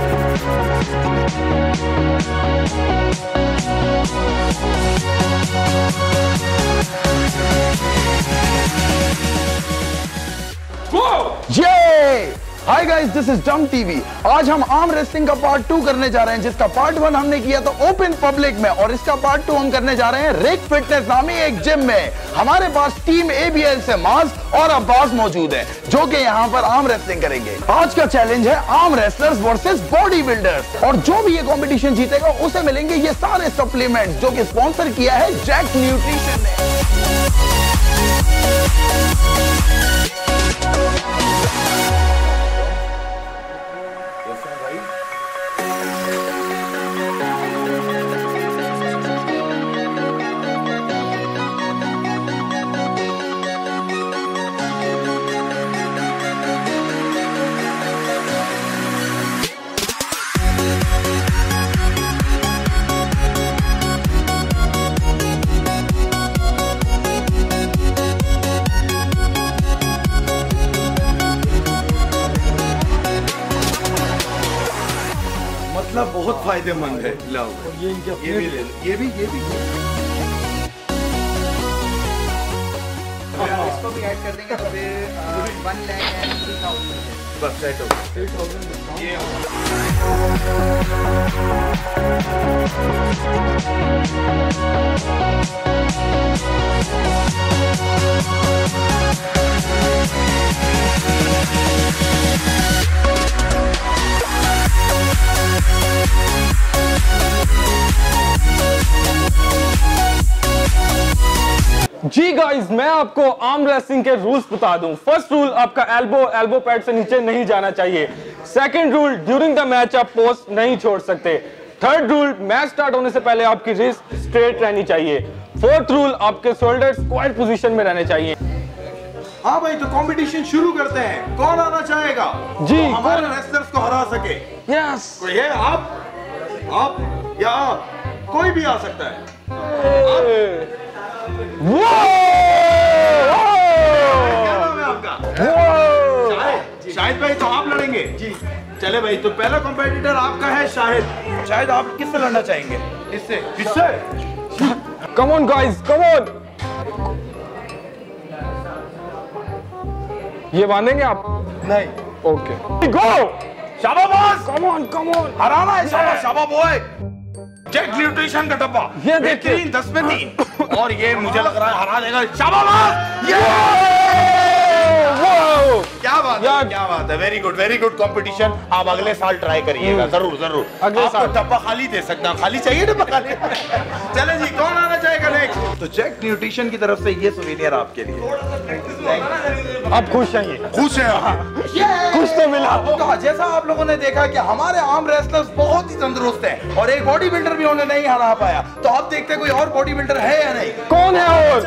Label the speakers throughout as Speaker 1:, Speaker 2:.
Speaker 1: We'll be right. Hi guys this is डम TV आज हम आर्म रेसलिंग का पार्ट टू करने जा रहे हैं, जिसका पार्ट वन हमने किया था ओपन पब्लिक में, और इसका पार्ट टू हम करने जा रहे हैं रेक फिटनेस नामी एक जिम में। हमारे पास टीम एबीएल से मास और अब्बास मौजूद है, जो कि यहाँ पर आर्म रेसलिंग करेंगे। आज का चैलेंज है arm wrestlers versus body builders और जो भी ये कॉम्पिटिशन जीतेगा, उसे मिलेंगे ये सारे सप्लीमेंट जो कि स्पॉन्सर किया है जैक न्यूट्रिशन ने।
Speaker 2: फ़ायदेमंद है। लाओ। ये ये भी ले लो। ये भी ये भी।
Speaker 3: इसको भी ऐड कर देंगे तो फिर one lakh and three thousand
Speaker 2: बस सेट हो गया। ये
Speaker 4: जी गाइस मैं आपको आर्म रेसलिंग के रूल्स बता दूँ। फ़र्स्ट रूल आपका एल्बो एल्बो पैड से नीचे नहीं जाना चाहिए। Second rule during the match आप पोस्ट नहीं छोड़ सकते। थर्ड रूल मैच स्टार्ट होने से पहले आपकी रिस्ट स्ट्रेट रहनी चाहिए। फोर्थ रूल आपके शोल्डर स्क्वायर पोजीशन में रहने चाहिए।
Speaker 2: हाँ भाई तो कंपटीशन शुरू करते हैं। कौन आना चाहेगा?
Speaker 4: जी,
Speaker 2: तो हमारे? रेसलर्स को हरा सके।
Speaker 4: यस
Speaker 2: कोई है? आप? आप या आप? कोई भी आ सकता है। शाहिद भाई तो आप लड़ेंगे जी चले भाई तो पहला कॉम्पिटिटर आपका है शाहिद शाहिद आप किससे लड़ना चाहेंगे इससे किससे
Speaker 4: come on guys come on ये बांधेंगे आप?
Speaker 2: नहीं।
Speaker 4: ओके गो
Speaker 2: शाबाश!
Speaker 4: कम ऑन कम ऑन
Speaker 2: हराना है शाबाश शाबा बॉय जेट न्यूट्रिशन का डब्बा।
Speaker 4: ये देखिए।
Speaker 2: बेहतरीन दस में तीन। और ये मुझे लग रहा है हरा देगा। शाबाश! क्या बात है क्या बात है। Very good very good competition आप अगले साल ट्राई करिएगा ज़रूर ज़रूर।
Speaker 4: अगले
Speaker 2: आपको
Speaker 4: साल।
Speaker 2: डब्बा खाली दे सकता हूँ। खाली चाहिए डब्बा खाली? चले जी तो चेक न्यूट्रिशन की तरफ़ से ये सुवेनियर आपके लिए।
Speaker 4: आप खुश हैं ये?
Speaker 2: खुश है
Speaker 4: खुश तो मिला।
Speaker 2: तो जैसा आप लोगों ने देखा कि हमारे आम रेसलर्स बहुत ही तंदुरुस्त हैं और एक बॉडी बिल्डर भी उन्हें नहीं हरा पाया। तो आप देखते कोई और बॉडी बिल्डर है या नहीं?
Speaker 4: कौन है और?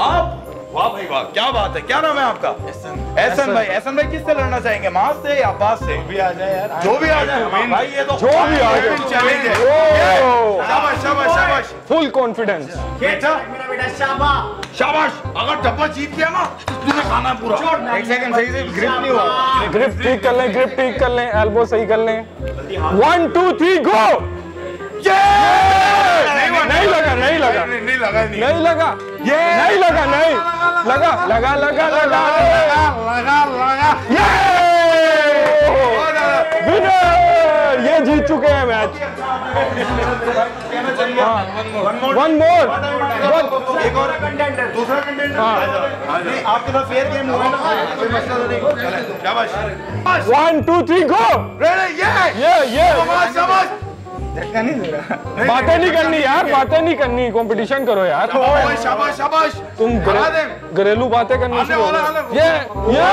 Speaker 2: आप वाह भाई वाह क्या बात है क्या नाम है आपका? एहसन भाई एहसन भाई किससे लड़ना चाहेंगे मास से या अब्बास से? भी आ जाए यार जो भी आ जाए भाई ये तो
Speaker 4: जो भी आ जाए।
Speaker 2: चैलेंज है। शाबाश शाबाश शाबाश।
Speaker 4: फुल कॉन्फिडेंस
Speaker 2: बेटा शाबाश अगर डब्बा जीत गया ना तो तुझे खाना है पूरा। एक सेकंड सही से ग्रिप नहीं हुआ।
Speaker 4: ग्रिप ठीक कर लें ग्रिप ठीक कर लें एल्बो सही कर लें। वन टू थ्री गो नहीं लगा नहीं लगा।
Speaker 2: नहीं नहीं लगा नहीं।
Speaker 4: नहीं लगा। ये नहीं लगा नहीं। लगा लगा लगा लगा
Speaker 2: लगा लगा
Speaker 4: विनर! ये जीत चुके हैं मैच। वन मोर
Speaker 2: एक और दूसरा कंटेंट आपके साथ फेयर गेम हुआ ना? कोई मसला तो नहीं। शाबाश।
Speaker 4: One two three go
Speaker 2: ready ये
Speaker 4: ये धक्का
Speaker 2: नहीं दे रहा।
Speaker 4: बातें नहीं करनी यार बातें नहीं करनी कंपटीशन करो यार।
Speaker 2: शाबाश शाबाश
Speaker 4: तुम घरेलू बातें करनी शुरू ये
Speaker 2: ये।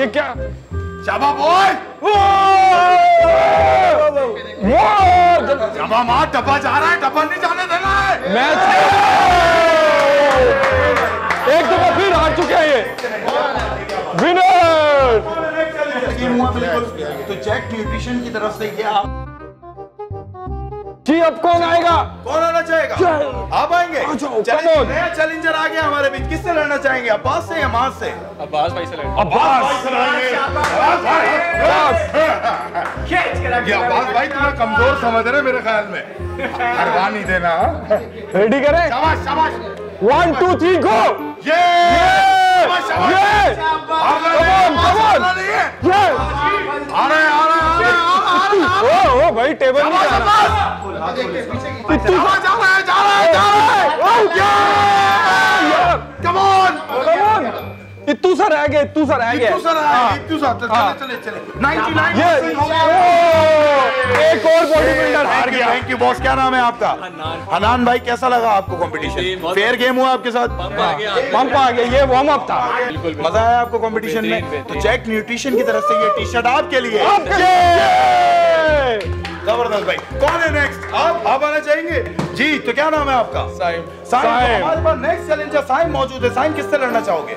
Speaker 4: ये
Speaker 2: क्या?
Speaker 4: शाबा बॉय शाबा
Speaker 2: मार डब्बा जा रहा है डब्बा नहीं जाने देना है। मैच तो जैक न्यूट्रिशन की तरफ़ से ये आप
Speaker 4: जी अब कौन आएगा?
Speaker 2: कौन आना चाहेगा? आप आएँगे. नया चैलेंजर आ गया हमारे बीच। किससे लड़ना चाहेंगे? अब्बास से या माज से?
Speaker 4: अब्बास
Speaker 5: ये अब्बास भाई तुम्हें कमज़ोर समझ रहे मेरे ख्याल में। हरवा नहीं देना हाँ?
Speaker 4: रेडी करें?
Speaker 5: शाबाश शाबाश।
Speaker 4: वन टू थ्री गो
Speaker 5: ये
Speaker 4: ये ये
Speaker 5: कमोन
Speaker 4: come on. ये
Speaker 5: आ रहे आ रहे आ रहे
Speaker 4: ओ ओ भाई टेबल नहीं
Speaker 5: जा
Speaker 4: रहा
Speaker 5: शाबाश। जा रहा है जा रहा है जा रहा है
Speaker 4: ओ यार
Speaker 5: ऑन
Speaker 4: कम ऑन इत्तू सा रह गया इत्तू सा रह गया
Speaker 2: इतू सर
Speaker 4: हाँ।
Speaker 2: आए इतू सर
Speaker 4: हाँ।
Speaker 2: चले चले। चले 99
Speaker 4: ये एक और बॉडी बिल्डर हार गया।
Speaker 2: थैंक यू बॉस क्या नाम है आपका? हनान। भाई कैसा लगा आपको कंपटीशन फेयर गेम हुआ आपके साथ?
Speaker 4: पंप आ गया। ये वार्म अप था।
Speaker 2: मज़ा आया आपको कंपटीशन में? तो जैक न्यूट्रिशन की तरफ़ से ये टी शर्ट आपके लिए।
Speaker 4: ये!
Speaker 2: ज़बरदस्त भाई। कौन है नेक्स्ट आप आप आना चाहेंगे? जी तो क्या नाम है आपका? साइम। साइम
Speaker 4: साइम।
Speaker 2: हमारे पास नेक्स्ट चैलेंजर साइम मौजूद है। साइम किससे लड़ना चाहोगे?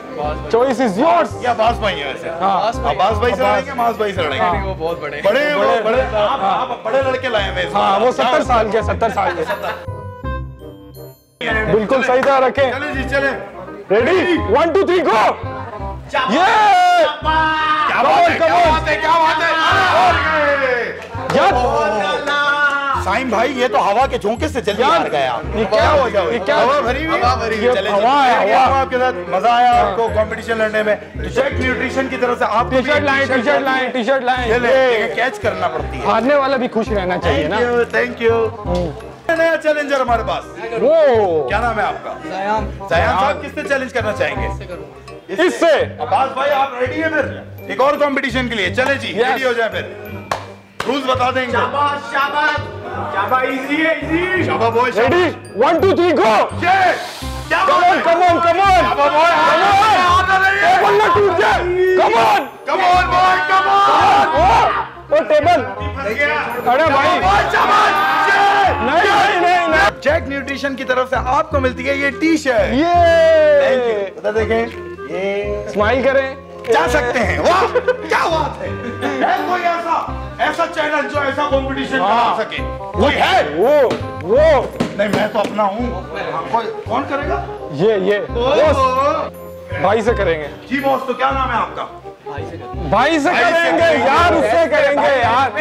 Speaker 4: चॉइस इज़ योर्स
Speaker 2: या अब्बास भाई है वैसे?
Speaker 4: हाँ।
Speaker 2: अब्बास भाई। से लड़ेंगे मास भाई से लड़ेंगे?
Speaker 3: वो बहुत बड़े
Speaker 2: बड़े बड़े बड़े आप आप बड़े लड़के लाए हैं।
Speaker 4: हाँ वो सत्तर साल के सत्तर साल के। 70 बिल्कुल सही तरह रखें।
Speaker 2: चले जी चले।
Speaker 4: Ready one two three go ये
Speaker 2: क्या बात है क्या बात है क्या बात है। साइम भाई ये तो हवा के झोंके से जल्दी हार गया।
Speaker 4: ये क्या-
Speaker 2: हो गया?
Speaker 4: ये क्या-
Speaker 2: हवा भरी हुई
Speaker 5: हवा भरी हुई।
Speaker 2: चले
Speaker 4: हवा है, हवा।
Speaker 2: आपके साथ मज़ा आया आपको कंपटीशन लड़ने में। तो चेक न्यूट्रिशन की तरफ़ से आप
Speaker 4: टी शर्ट लाएँ टी शर्ट लाएँ टी शर्ट लाएँ ये
Speaker 2: कैच करना पड़ती है।
Speaker 4: हारने वाला भी खुश रहना चाहिए
Speaker 2: थैंक
Speaker 4: ना।
Speaker 2: यू थैंक यू नया चैलेंजर हमारे पास।
Speaker 4: वो
Speaker 2: क्या नाम है आपका?
Speaker 3: सयाम
Speaker 2: जयान साहब किससे चैलेंज करना चाहेंगे?
Speaker 4: इससे
Speaker 2: अब्बास भाई आप रेडी है फिर? एक और कंपटीशन के लिए। चले जी रेडी हो जाए फिर। रूल्स बता देंगे। शाबाश शाबाश। शाबाश इजी है इजी शाबाश boy
Speaker 4: ready one two three go
Speaker 2: ये क्या
Speaker 4: come on come on come on
Speaker 2: come on
Speaker 4: table ना टूट जाए! Come on
Speaker 2: come on boy come on
Speaker 4: oh oh table अरे भाई! नहीं नहीं नहीं नहीं।
Speaker 2: जैक न्यूट्रिशन की तरफ़ से आपको मिलती है ये टी शर्ट
Speaker 4: ये
Speaker 2: बता देखें ये
Speaker 4: स्माइल करें।
Speaker 2: जा सकते हैं। वाह! क्या बात है? है कोई ऐसा? ऐसा चैनल जो ऐसा कंपटीशन करा
Speaker 4: हाँ।
Speaker 2: सके। कोई है।
Speaker 4: वो वो।
Speaker 2: नहीं मैं तो अपना हूँ। कोई कौन करेगा?
Speaker 4: ये ये बॉस भाई से करेंगे।
Speaker 2: जी बॉस तो क्या नाम है आपका?
Speaker 4: भाई से करेंगे यार उससे करेंगे यार।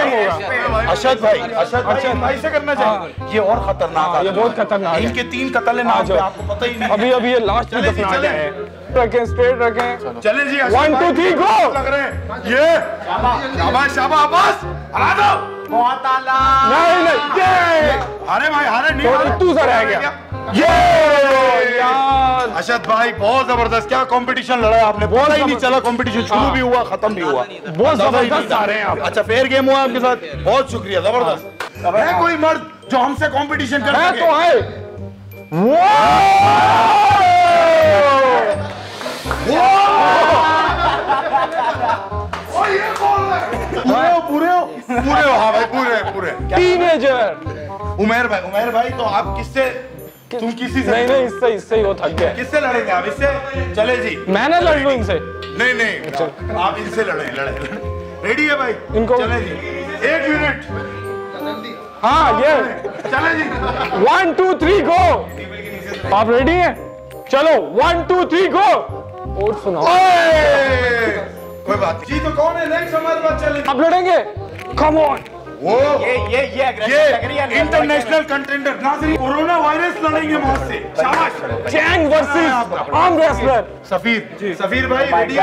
Speaker 2: है। अशद भाई अशद भाई भाई से करना चाहिए ये और खतरनाक
Speaker 4: हाँ, ये बहुत खतरनाक है।
Speaker 2: इनके तीन कतले पे आपको पता ही नहीं
Speaker 4: अभी अभी ये लास्ट में दफना। गए हैं। रखें स्ट्रेट रखें।
Speaker 2: चले जी भाई,
Speaker 4: two, three, go!
Speaker 2: लग रहे हैं। ये शाबाश शाबाश अब्बास हरा दो बहुत आला
Speaker 4: नहीं नहीं ये!
Speaker 2: अरे भाई अरे नहीं
Speaker 4: तो
Speaker 2: हारे।
Speaker 4: सा रह गया
Speaker 2: अशद भाई बहुत ज़बरदस्त। क्या कंपटीशन लड़ा आपने? बोला ही नहीं चला कंपटीशन शुरू भी हुआ खत्म भी हुआ।
Speaker 4: बहुत ज़बरदस्त आ रहे हैं आप।
Speaker 2: अच्छा फेयर गेम हुआ आपके साथ? बहुत शुक्रिया ज़बरदस्त। है। कोई मर्द जो हमसे कंपटीशन कर
Speaker 4: है तो है।
Speaker 2: पूरे हो पूरे हो। पूरे हो हाँ भाई पूरे पूरे
Speaker 4: टीनेजर
Speaker 2: उमेर भाई उमेर भाई तो आप किससे तुम किसी से
Speaker 4: नहीं नहीं इससे इससे ही वो थक गया
Speaker 2: किससे लड़ेंगे आप? इससे? चले जी।
Speaker 4: मैं ना लड़ लूँ इनसे
Speaker 2: नहीं नहीं। आप इनसे लड़े लड़े रेडी है भाई?
Speaker 4: इनको-
Speaker 2: चले जी। एक मिनट
Speaker 4: हाँ ये।
Speaker 2: चले जी।
Speaker 4: वन टू थ्री गो आप रेडी हैं? चलो वन टू थ्री गो और सुनाओ।
Speaker 2: कोई बात जी तो कौन है? नेक्स्ट हमारे पास चले
Speaker 4: आप लड़ेंगे? कम ऑन
Speaker 2: वो ये ये ये ये इंटरनेशनल कंटेंडर नाजरी कोरोना वायरस लड़ेंगे मौत से। शाबाश।
Speaker 4: Chang versus arm wrestler
Speaker 2: Safeer Safeer भाई रेडी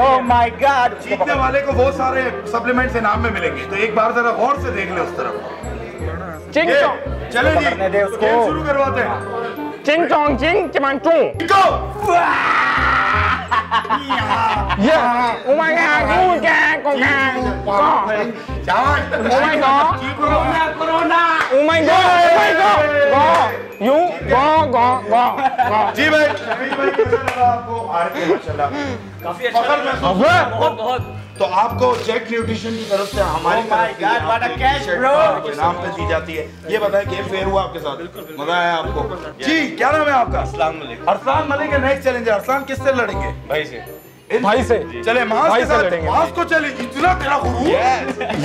Speaker 3: oh my god
Speaker 2: जीतने वाले को बहुत सारे सप्लीमेंट्स इनाम में मिलेंगे। तो एक बार जरा गौर से देख ले उस तरफ़।
Speaker 4: चिंग
Speaker 2: चले जी। गेम शुरू करवाते हैं।
Speaker 4: चिंग चोंग चिंग चमांग चोंग
Speaker 2: गो
Speaker 4: ये ओ माय गॉड गो क्या गो क्या गो
Speaker 2: शाबाश
Speaker 4: ओ my god
Speaker 2: corona corona
Speaker 4: oh my god oh my god go you go go go go
Speaker 2: जी भाई काफ़ी अच्छा महसूस
Speaker 4: अबे
Speaker 2: तो आपको जेट न्यूट्रिशन की तरफ़ से हमारी
Speaker 3: Oh
Speaker 2: तरफ़ नाम पे दी जाती है। ये बताएँ गेम फेयर हुआ आपके साथ? मज़ा आया आपको। जी क्या नाम है आपका?
Speaker 6: अस्सलाम वालेकुम
Speaker 2: अरसान मलिक है नेक्स्ट चैलेंजर अरसान किससे लड़ेंगे?
Speaker 6: भाई से।
Speaker 4: भाई से।
Speaker 2: चले मास
Speaker 4: भाई
Speaker 2: के
Speaker 4: से
Speaker 2: साथ
Speaker 4: लड़ेंगे।
Speaker 2: मास को चले इतना तेरा गुरु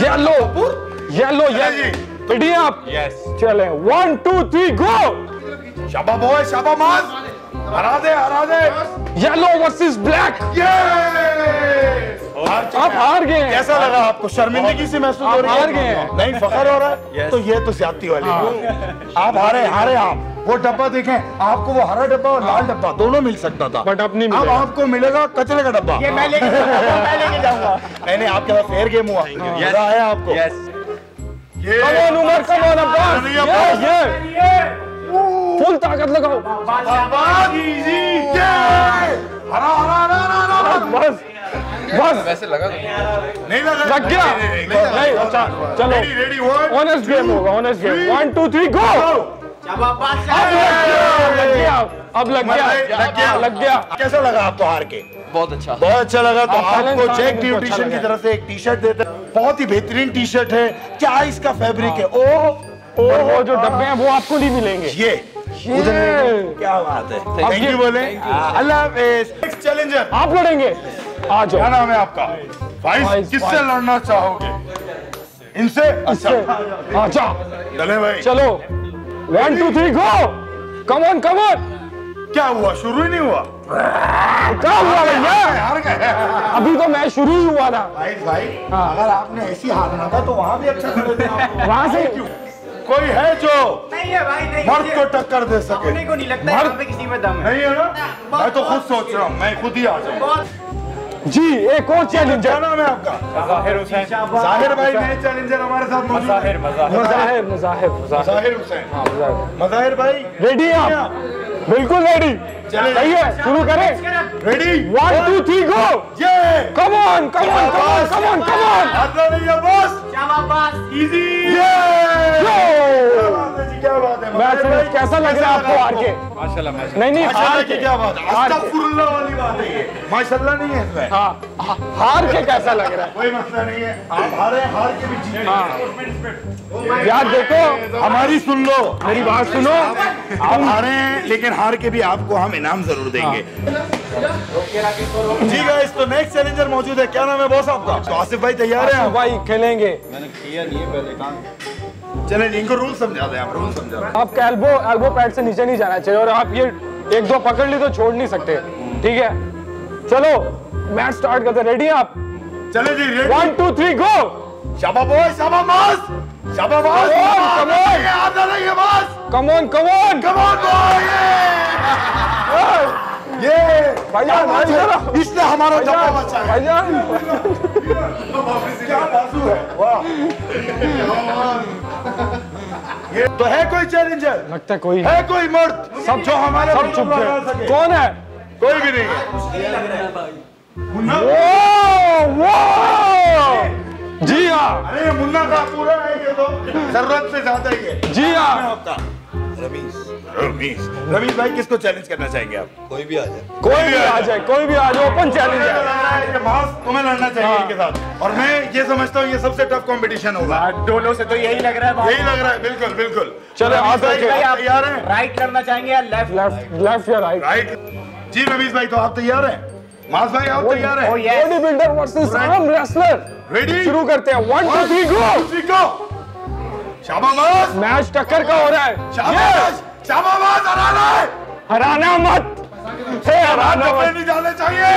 Speaker 4: येलो येलो
Speaker 2: जी।
Speaker 4: येलो पिटिए आप।
Speaker 6: यस
Speaker 4: चले वन टू थ्री गो
Speaker 2: शाबा बॉय शाबा मास। हरा दे हरा दे।
Speaker 4: येलो वर्सेस ब्लैक
Speaker 2: ये चुके
Speaker 4: आप हार गए
Speaker 2: कैसा लगा आपको? शर्मिंदगी से महसूस हो रही है?
Speaker 4: हार गए
Speaker 2: नहीं फखर हो रहा है? तो ये तो ज़्यादा वाली है। आप हारे हारे आप। वो डब्बा देखें आपको वो हरा डब्बा और लाल डब्बा दोनों मिल सकता था।
Speaker 4: अब नहीं
Speaker 2: अब आपको मिलेगा कचरे का डब्बा।
Speaker 3: ये मैं लेके मैं लेके जाऊँगा।
Speaker 2: नहीं नहीं आपके पास फेयर गेम हुआ। मज़ा आया आपको।
Speaker 6: यस
Speaker 2: ये
Speaker 4: come Umar come on Abbas ये ये फुल ताकत लगाओ।
Speaker 2: इजी ये हरा हरा हरा हरा हरा।
Speaker 4: बस बस।
Speaker 6: वैसे लगा तो।
Speaker 2: नहीं लगा।
Speaker 4: लग गया।
Speaker 2: नहीं,
Speaker 4: अच्छा चलो।
Speaker 2: रेडी
Speaker 4: ऑनेस्ट गेम होगा honest game one two three go
Speaker 3: शाबाश
Speaker 4: लग गया अब लग गया
Speaker 2: लग गया
Speaker 4: लग गया।
Speaker 2: कैसा लगा आपको हार के?
Speaker 6: बहुत अच्छा।
Speaker 2: बहुत अच्छा लगा तो
Speaker 4: आप
Speaker 2: आपको चेक
Speaker 4: तो
Speaker 2: न्यूट्रिशन
Speaker 4: अच्छा
Speaker 2: की तरफ़ से एक टी शर्ट देते बहुत ही बेहतरीन टी शर्ट है। क्या इसका फैब्रिक है? ओ
Speaker 4: और वो जो डब्बे हैं वो आपको नहीं मिलेंगे।
Speaker 2: ये
Speaker 4: ये।
Speaker 2: क्या बात है। थैंक
Speaker 4: यू
Speaker 2: बोले। अल्लाह हाफिज। नेक्स्ट चैलेंजर
Speaker 4: आप लड़ेंगे। आ जाओ।
Speaker 2: क्या नाम है आपका? भाई
Speaker 4: भाई-
Speaker 2: किससे लड़ना चाहोगे? इनसे? अच्छा।
Speaker 4: आ जा।
Speaker 2: चले भाई।
Speaker 4: चलो। One two three go come on come on
Speaker 2: क्या हुआ? शुरू ही नहीं हुआ?
Speaker 4: क्या हुआ भैया?
Speaker 2: हार गए।
Speaker 4: अभी तो मैच शुरू ही हुआ था।
Speaker 2: भाई भाई अगर आपने ऐसी हारना था तो वहाँ भी अच्छा खड़े थे आप।
Speaker 4: वहाँ से
Speaker 2: कोई है जो
Speaker 3: नहीं है भाई नहीं
Speaker 2: मर्द को टक्कर दे सके।
Speaker 3: अपने को नहीं लगता यहाँ पे किसी में दम है।
Speaker 2: नहीं है ना? मैं तो खुद सोच रहा हूँ मैं खुद ही आ जाऊँ।
Speaker 4: जी एक और चैलेंजर क्या
Speaker 2: नाम है आपका?
Speaker 6: ज़ाहिर हुसैन।
Speaker 2: ज़ाहिर भाई नए चैलेंजर हमारे साथ मौजूद है।
Speaker 6: ज़ाहिर मजाहिर।
Speaker 4: मजाहिर मजाहिर मजाहिर।
Speaker 2: ज़ाहिर हुसैन।
Speaker 4: हाँ, मजाहिर।
Speaker 2: मजाहिर भाई
Speaker 4: रेडी हैं आप? बिल्कुल रेडी
Speaker 2: चले।
Speaker 4: सही है शुरू करें।
Speaker 2: Ready
Speaker 4: one two three go
Speaker 2: ये
Speaker 4: come on come on come on come on come on
Speaker 2: है बॉस
Speaker 3: शाबाश।
Speaker 2: इजी ये क्या है क्या है
Speaker 4: कैसा लग रहा है आपको हार के?
Speaker 6: माशाल्लाह माशाल्लाह।
Speaker 4: नहीं नहीं हार के
Speaker 2: क्या बात है? अस्तगफुरुल्लाह वाली बात है ये। माशाल्लाह नहीं है इसमें।
Speaker 4: हाँ हा- हार के कैसा लग रहा है?
Speaker 2: कोई मसला नहीं है। आप हारे हार के भी जीते
Speaker 4: है। यार देखो
Speaker 2: हमारी सुन लो
Speaker 4: मेरी बात सुनो।
Speaker 2: आप हारे हैं लेकिन हार के भी आपको हम इनाम ज़रूर देंगे। जी गाइस तो नेक्स्ट चैलेंजर मौजूद है। क्या नाम है बॉस आपका? तो आसिफ भाई तैयार हैं।
Speaker 4: भाई खेलेंगे।
Speaker 2: चलें इनको रूल समझा दें आप रूल समझा दें
Speaker 4: आपका एल्बो एल्बो पैड से नीचे नहीं जाना चाहिए और आप ये एक दो पकड़ ली तो छोड़ नहीं सकते। ठीक है? चलो मैच स्टार्ट करते रेडी आप?
Speaker 2: चले जी ready
Speaker 4: one two three go
Speaker 2: शाबा बॉय शाबा मास शाबा मास
Speaker 4: Come on, come on.
Speaker 2: ये आता नहीं है mass
Speaker 4: come on come on
Speaker 2: come on boy ये।
Speaker 4: भाईजान।
Speaker 2: इसने हमारा डब्बा बचाया
Speaker 4: भाईजान।
Speaker 2: क्या बाजू है? वाह। ये तो है कोई चैलेंजर
Speaker 4: लगता है कोई
Speaker 2: है कोई मर्द सब जो हमारे
Speaker 4: सब चुप
Speaker 2: गए
Speaker 4: है कौन है?
Speaker 2: कोई भी नहीं मुन्ना?
Speaker 4: वो वो जी हाँ।
Speaker 2: अरे मुन्ना का पूरा है ये तो। ज़रूरत से ज़्यादा ही है।
Speaker 4: जी हाँ।
Speaker 2: आपका रमीश रमीश भाई किसको चैलेंज करना चाहेंगे आप?
Speaker 6: कोई भी आ जाए।
Speaker 4: कोई भी आ जाए कोई भी आ जाए ओपन चैलेंज है।
Speaker 2: है तुम्हें लड़ना चाहिए
Speaker 4: हाँ।
Speaker 2: इनके साथ। और मैं ये समझता हूँ ये सबसे टफ कंपटीशन होगा।
Speaker 3: दोनों से तो यही लग रहा है
Speaker 2: यही लग रहा है बिल्कुल बिल्कुल।
Speaker 4: चले।
Speaker 2: आप तैयार हैं?
Speaker 3: राइट करना चाहेंगे या लेफ़्ट
Speaker 4: लेफ़्ट लेफ़्ट या राइट
Speaker 2: राइट जी रमीश भाई तो आप तैयार हैं? मास भाई आप तैयार हैं?
Speaker 4: Body builder versus arm wrestler
Speaker 2: ready
Speaker 4: शुरू करते हैं। One two three go
Speaker 2: go शाबाश!
Speaker 4: मैच टक्कर का हो रहा है।
Speaker 2: शाबाश! शाबाश हराना है।
Speaker 4: हराना मत। हराना मत।
Speaker 2: नहीं जाने चाहिए।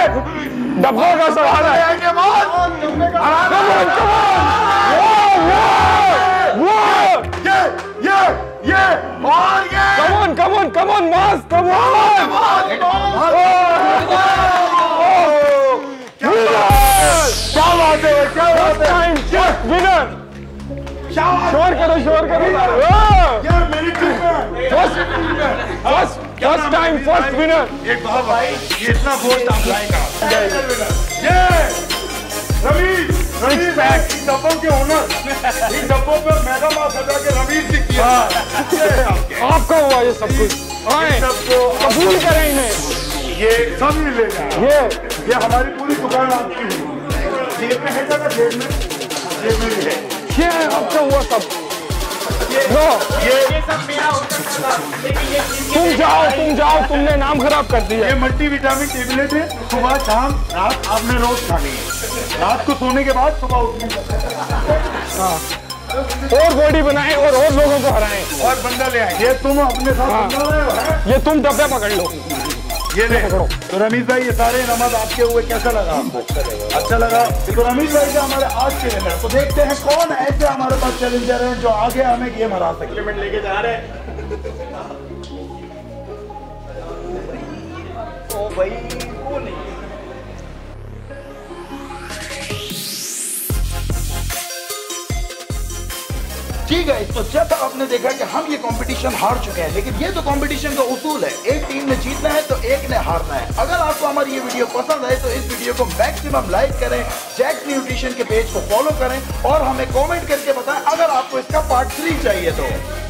Speaker 4: डब्बों का सवाल है।
Speaker 2: आएँगे मास हराना!
Speaker 4: वो वो
Speaker 2: ये ये ये और ये।
Speaker 4: Come on come on come on mass come on शोर करो शोर करो।
Speaker 2: है यार मेरी टीम में
Speaker 4: first first first time first winner
Speaker 2: एक बात भाई ये इतना गोश्त आप लाएगा ये रवीश रवीश
Speaker 4: pack.
Speaker 2: इन डब्बों के ओनर इन डब्बों पे मेगा मास सजा के रवीश जी किया आपका
Speaker 4: हुआ ये सब कुछ। आए।
Speaker 2: सबको
Speaker 4: कबूल करें इन्हें।
Speaker 2: ये सब ही ले
Speaker 4: ये।
Speaker 2: ये हमारी पूरी दुकान आपकी है। जेब में है जगह जेब में? जेब में भी है।
Speaker 4: ये है? आपका हुआ सब? लो। तुम जाओ तुम जाओ तुमने नाम खराब कर दिया।
Speaker 2: ये मल्टीविटामिन टेबलेट है सुबह शाम रात आपने रोज खानी है। रात को सोने के बाद सुबह उठने।
Speaker 4: और बॉडी बनाए और और लोगों को हराएँ।
Speaker 2: और बंदा ले आए। ये तुम अपने साथ हो,
Speaker 4: ये तुम डब्बे पकड़ लो।
Speaker 2: ये ले। तो रमेश भाई ये सारे नमाज़ आपके हुए कैसा लगा आपको? अच्छा लगा। तो रमेश भाई का हमारे आज के विनर तो देखते हैं कौन ऐसे हमारे पास चैलेंजर हैं जो आगे हमें गेम हरा सके। लेके जा रहे हैं। ओ भाई वो नहीं ठीक है तो जब आपने देखा कि हम ये कंपटीशन हार चुके हैं, लेकिन ये तो कंपटीशन का उसूल है। एक टीम ने जीतना है तो एक ने हारना है। अगर आपको हमारी ये वीडियो पसंद आए तो इस वीडियो को मैक्सिमम लाइक करें जैक न्यूट्रिशन के पेज को फॉलो करें, और हमें कॉमेंट करके बताएँ, अगर आपको इसका पार्ट थ्री चाहिए तो।